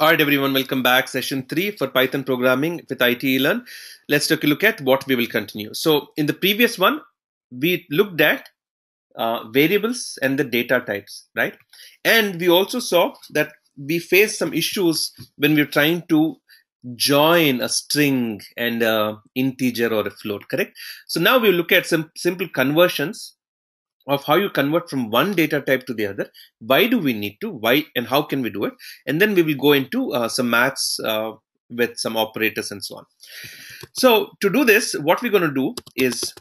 All right, everyone, welcome back. Session three for Python programming with ITeLearn. Let's take a look at what we will continue. So in the previous one, we looked at uh, variables and the data types, right? And we also saw that we faced some issues when we we're trying to join a string and a integer or a float, correct? So now we'll look at some simple conversions of how you convert from one data type to the other. Why do we need to? Why and how can we do it? And then we will go into uh, some maths uh, with some operators and so on. So to do this, what we're going to do is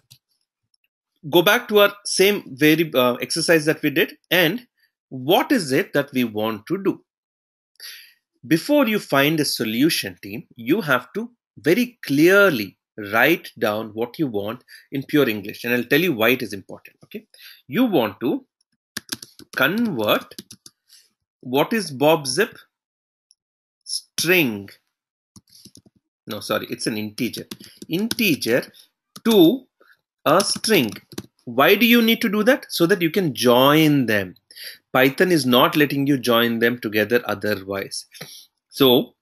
go back to our same very uh, exercise that we did and what is it that we want to do? Before you find a solution team, you have to very clearly write down what you want in pure English. And I'll tell you why it is important. Okay. You want to convert what is Bob zip string. No, sorry, it's an integer. Integer to a string. Why do you need to do that? So that you can join them. Python is not letting you join them together otherwise. So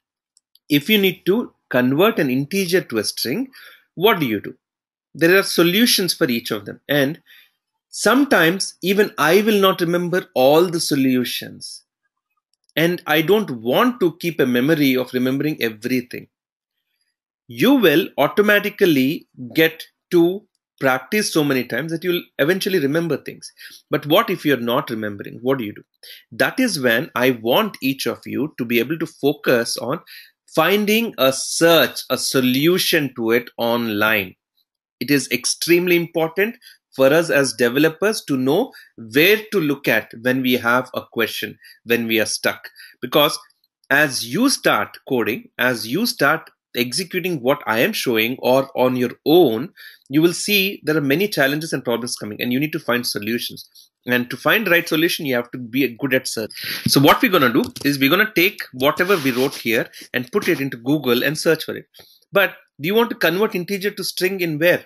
if you need to convert an integer to a string, what do you do? There are solutions for each of them. And sometimes even I will not remember all the solutions. And I don't want to keep a memory of remembering everything. You will automatically get to practice so many times that you'll eventually remember things. But what if you're not remembering? What do you do? That is when I want each of you to be able to focus on finding a search, a solution to it online. It is extremely important for us as developers to know where to look at when we have a question, when we are stuck. Because as you start coding, as you start executing what I am showing or on your own, you will see there are many challenges and problems coming and you need to find solutions. And to find the right solution, you have to be good at search. So what we're going to do is we're going to take whatever we wrote here and put it into Google and search for it. But do you want to convert integer to string in where?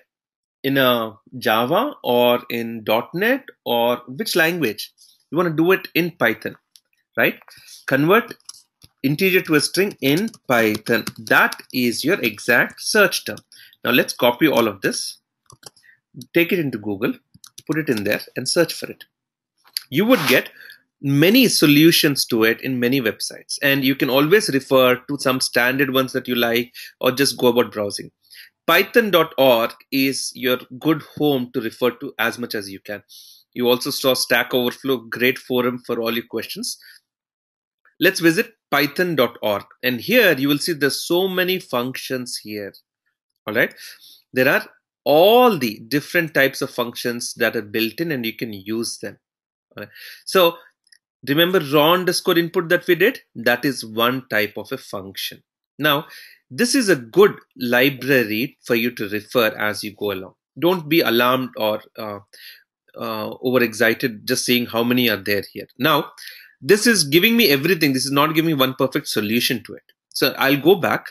In a Java or in .NET or which language? You want to do it in Python, right? Convert integer to a string in Python. That is your exact search term. Now let's copy all of this, take it into Google, put it in there and search for it. You would get many solutions to it in many websites and you can always refer to some standard ones that you like or just go about browsing. Python.org is your good home to refer to as much as you can. You also saw Stack Overflow, great forum for all your questions. Let's visit python.org and here you will see there's so many functions here. All right? There are all the different types of functions that are built in and you can use them. Right? so remember raw underscore input that we did? That is one type of a function. Now this is a good library for you to refer as you go along. Don't be alarmed or uh, uh, overexcited just seeing how many are there here. Now this is giving me everything. This is not giving me one perfect solution to it. So I'll go back.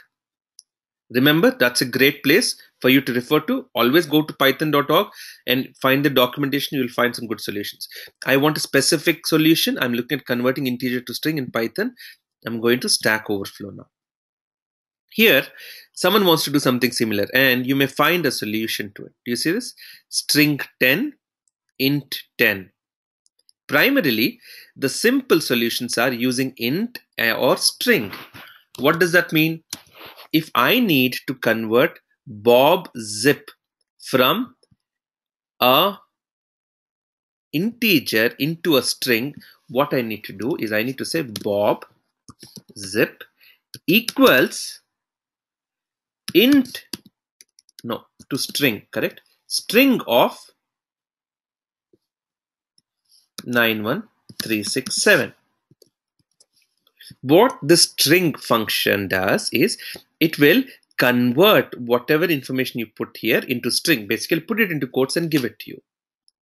Remember, that's a great place for you to refer to. Always go to python.org and find the documentation. You'll find some good solutions. I want a specific solution. I'm looking at converting integer to string in Python. I'm going to Stack Overflow now. Here, someone wants to do something similar and you may find a solution to it. Do you see this? String 10, int 10. Primarily, the simple solutions are using int eh, or string. What does that mean? If I need to convert Bob zip from a integer into a string, what I need to do is I need to say Bob zip equals int no to string correct string of 91367. What the string function does is it will convert whatever information you put here into string, basically put it into quotes and give it to you.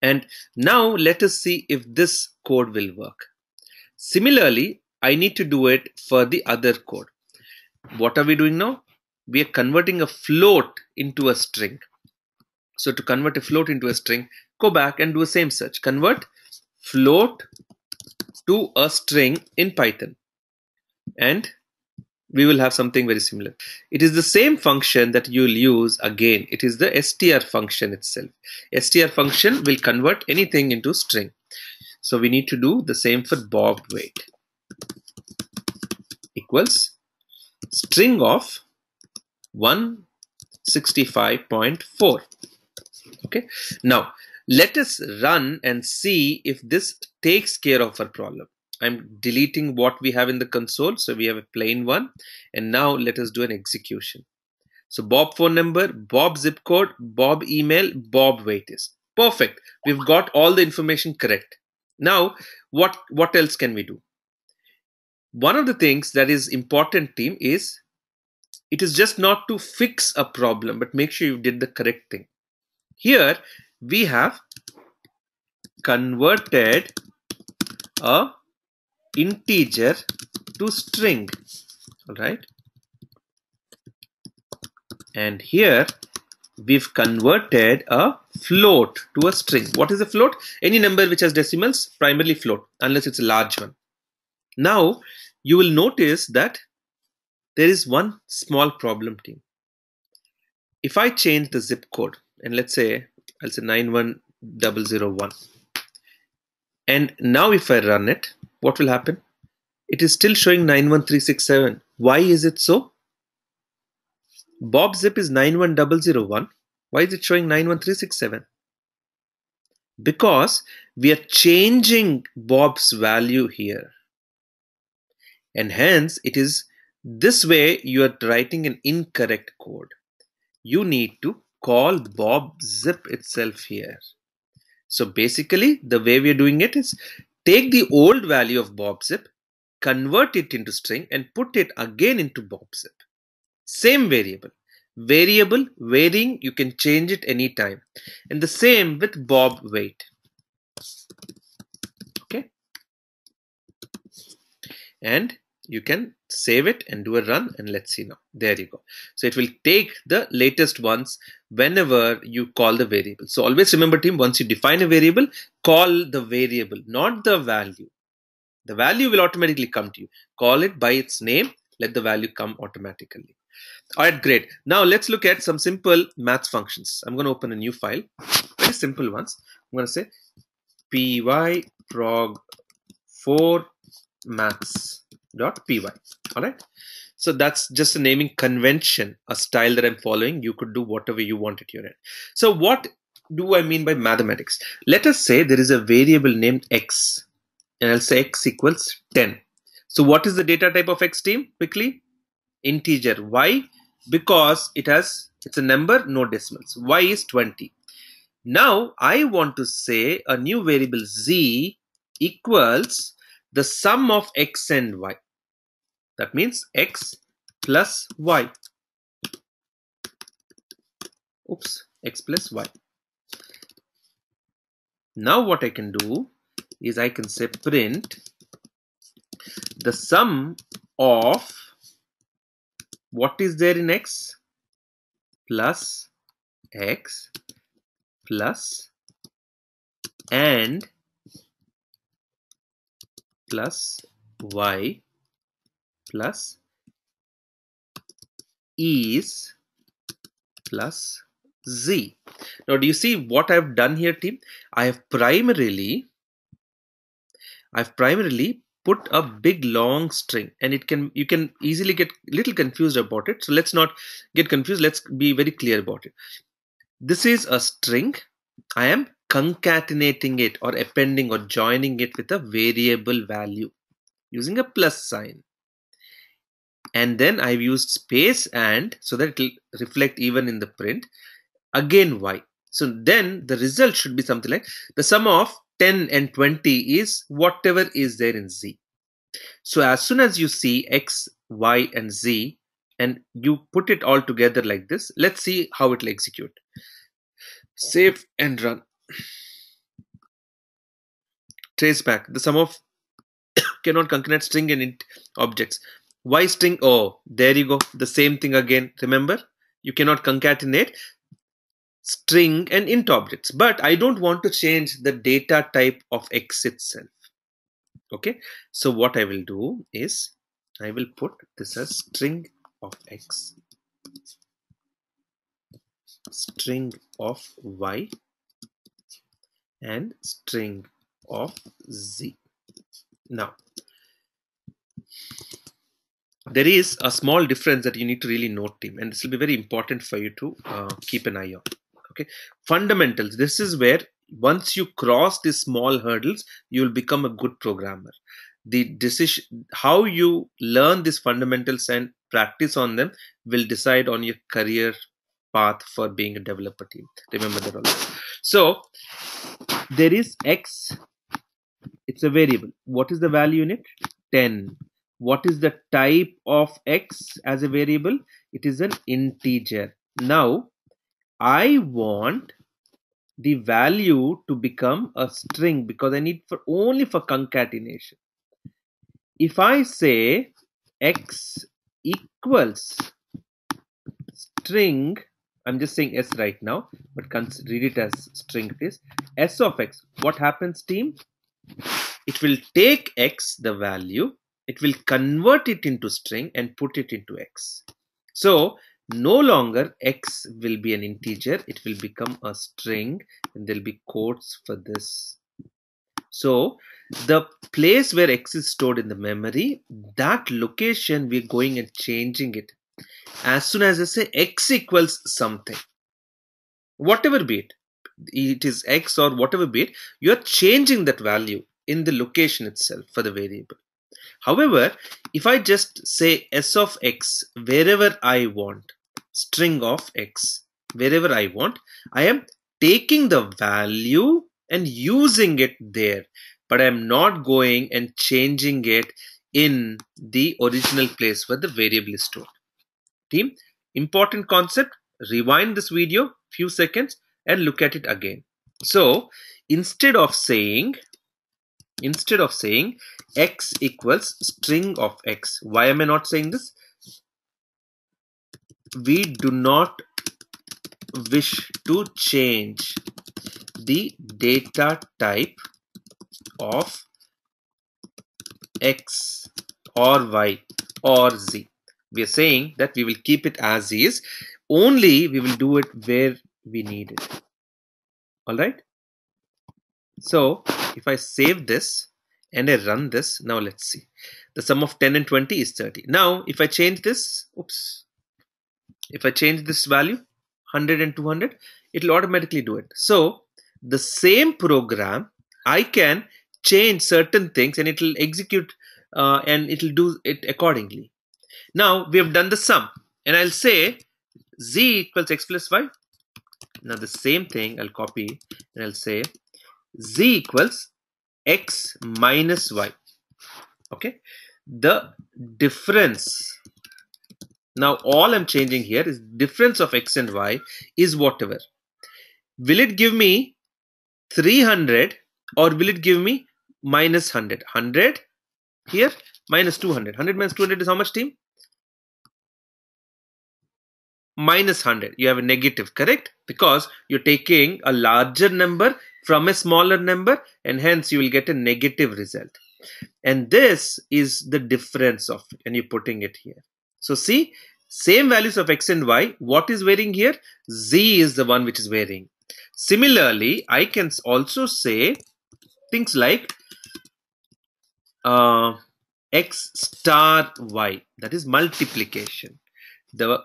And now let us see if this code will work. Similarly, I need to do it for the other code. What are we doing now? We are converting a float into a string. So to convert a float into a string, go back and do the same search. Convert float to a string in Python and we will have something very similar. It is the same function that you will use again. It is the str function itself. str function will convert anything into string. So we need to do the same for bob weight equals string of 165.4 okay now let us run and see if this takes care of our problem. I'm deleting what we have in the console so we have a plain one. And now let us do an execution. So Bob phone number Bob zip code Bob email Bob weight is. Perfect. We've got all the information correct. Now what what else can we do? One of the things that is important team is it is just not to fix a problem but make sure you did the correct thing. Here we have converted a integer to string all right and here we've converted a float to a string. What is a float? Any number which has decimals primarily float unless it's a large one. Now you will notice that there is one small problem team. If i change the zip code and let's say i'll say 91001 and now if i run it what will happen? It is still showing 91367. Why is it so? Bob zip is 91001. Why is it showing 91367? Because we are changing Bob's value here. And hence it is this way you are writing an incorrect code. You need to call Bob zip itself here. So basically the way we are doing it is Take the old value of bob zip, convert it into string and put it again into bob zip. Same variable. Variable varying, you can change it anytime. And the same with bob weight. Okay. And you can save it and do a run and let's see now. There you go. So it will take the latest ones whenever you call the variable. So always remember team once you define a variable call the variable not the value. The value will automatically come to you. Call it by its name let the value come automatically. All right great. Now let's look at some simple math functions. I'm going to open a new file very simple ones. I'm going to say py prog 4 maths dot py. All right so that's just a naming convention a style that i'm following. You could do whatever you want at your end. So what do i mean by mathematics? Let us say there is a variable named x and i'll say x equals 10 so what is the data type of x team? Quickly. Integer. Why? Because it has it's a number no decimals. Y is 20 now i want to say a new variable z equals the sum of x and y that means x plus y. Oops, x plus y. Now what I can do is I can say print the sum of what is there in x plus x plus and plus y plus is plus z. Now do you see what I've done here team? I have primarily I've primarily put a big long string and it can you can easily get little confused about it. So let's not get confused. Let's be very clear about it. This is a string. I am concatenating it or appending or joining it with a variable value using a plus sign and then I've used space and so that it will reflect even in the print. Again y. So then the result should be something like the sum of 10 and 20 is whatever is there in z. So as soon as you see x y and z and you put it all together like this let's see how it will execute. Save and run. Trace back. The sum of cannot concatenate string and int objects why string? Oh, there you go. The same thing again. Remember, you cannot concatenate string and int objects. But I don't want to change the data type of x itself. Okay. So what I will do is I will put this as string of x string of y and string of z now there is a small difference that you need to really note team and this will be very important for you to uh, keep an eye on okay? Fundamentals this is where once you cross these small hurdles you will become a good programmer. The decision how you learn these fundamentals and practice on them will decide on your career path for being a developer team. Remember that always so there is x it's a variable. What is the value in it? 10 what is the type of x as a variable? It is an integer. Now i want the value to become a string because i need for only for concatenation. If i say x equals string i'm just saying s right now but read it as string is s of x what happens team? It will take x the value it will convert it into string and put it into x. So no longer x will be an integer, it will become a string and there'll be quotes for this. So the place where x is stored in the memory, that location we're going and changing it. As soon as I say x equals something, whatever be it, it is x or whatever be it, you're changing that value in the location itself for the variable. However, if I just say s of x wherever I want, string of x wherever I want, I am taking the value and using it there, but I am not going and changing it in the original place where the variable is stored. Team, important concept, rewind this video few seconds and look at it again. So instead of saying instead of saying x equals string of x why am i not saying this? We do not wish to change the data type of x or y or z. We are saying that we will keep it as is. Only we will do it where we need it. All right? So if I save this and I run this, now let's see. The sum of 10 and 20 is 30. Now, if I change this, oops, if I change this value, 100 and 200, it will automatically do it. So, the same program, I can change certain things and it will execute uh, and it will do it accordingly. Now, we have done the sum and I'll say z equals x plus y. Now, the same thing I'll copy and I'll say z equals x minus y. Okay? The difference. Now all i'm changing here is difference of x and y is whatever. Will it give me 300 or will it give me minus 100 100 here minus 200 100 minus 200 is how much team? Minus 100 you have a negative correct? Because you're taking a larger number from a smaller number and hence you will get a negative result. And this is the difference of and you're putting it here. So see same values of x and y what is varying here? Z is the one which is varying similarly i can also say things like uh, x star y that is multiplication. The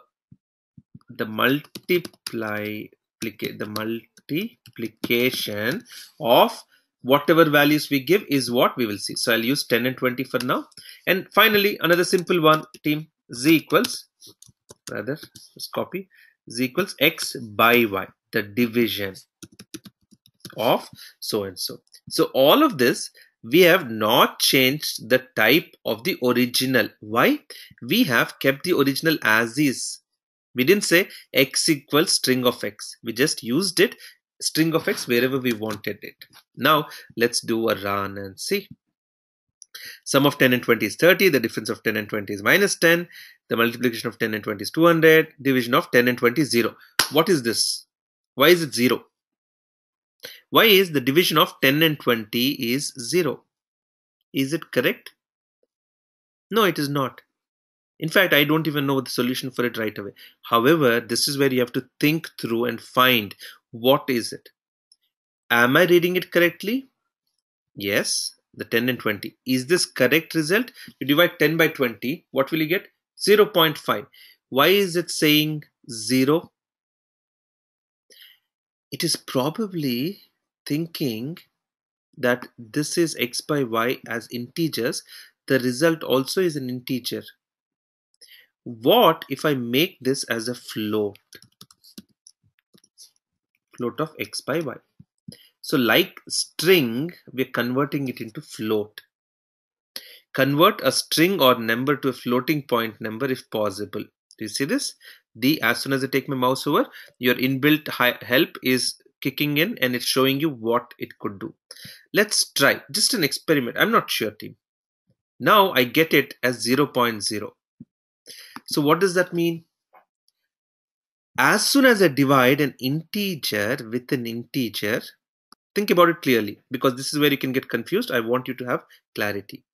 the multiply the multiplication of whatever values we give is what we will see. So I'll use 10 and 20 for now. And finally, another simple one, team z equals, rather, just copy, z equals x by y, the division of so and so. So all of this, we have not changed the type of the original. Why? We have kept the original as is we didn't say x equals string of x. We just used it string of x wherever we wanted it. Now let's do a run and see. Sum of 10 and 20 is 30. The difference of 10 and 20 is minus 10. The multiplication of 10 and 20 is 200. Division of 10 and 20 is 0. What is this? Why is it 0? Why is the division of 10 and 20 is 0? Is it correct? No, it is not. In fact, I don't even know the solution for it right away. However, this is where you have to think through and find what is it. Am I reading it correctly? Yes, the 10 and 20. Is this correct result? You divide 10 by 20, what will you get? 0 0.5. Why is it saying 0? It is probably thinking that this is x by y as integers. The result also is an integer. What if I make this as a float? Float of x by y. So like string, we're converting it into float. Convert a string or number to a floating point number if possible. Do you see this? D, as soon as I take my mouse over, your inbuilt help is kicking in and it's showing you what it could do. Let's try, just an experiment. I'm not sure team. Now I get it as 0.0. So what does that mean? As soon as I divide an integer with an integer, think about it clearly because this is where you can get confused. I want you to have clarity.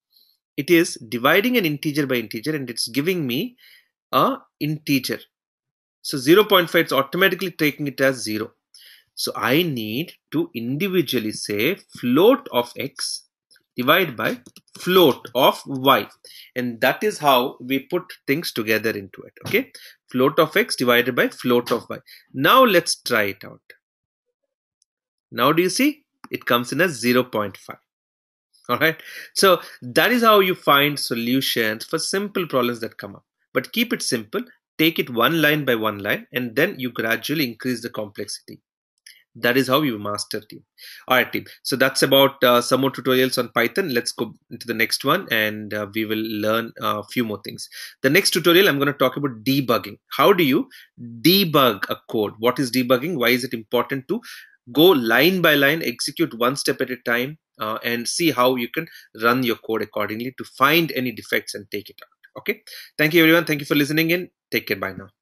It is dividing an integer by integer and it's giving me a integer. So 0.5 is automatically taking it as 0. So I need to individually say float of x divided by float of y and that is how we put things together into it okay float of x divided by float of y now let's try it out now do you see? It comes in as 0.5. All right. So that is how you find solutions for simple problems that come up. But keep it simple. Take it one line by one line and then you gradually increase the complexity. That is how you master team. All right, team. So that's about uh, some more tutorials on Python. Let's go into the next one and uh, we will learn a few more things. The next tutorial, I'm going to talk about debugging. How do you debug a code? What is debugging? Why is it important to go line by line execute one step at a time uh, and see how you can run your code accordingly to find any defects and take it out okay thank you everyone thank you for listening in take care bye now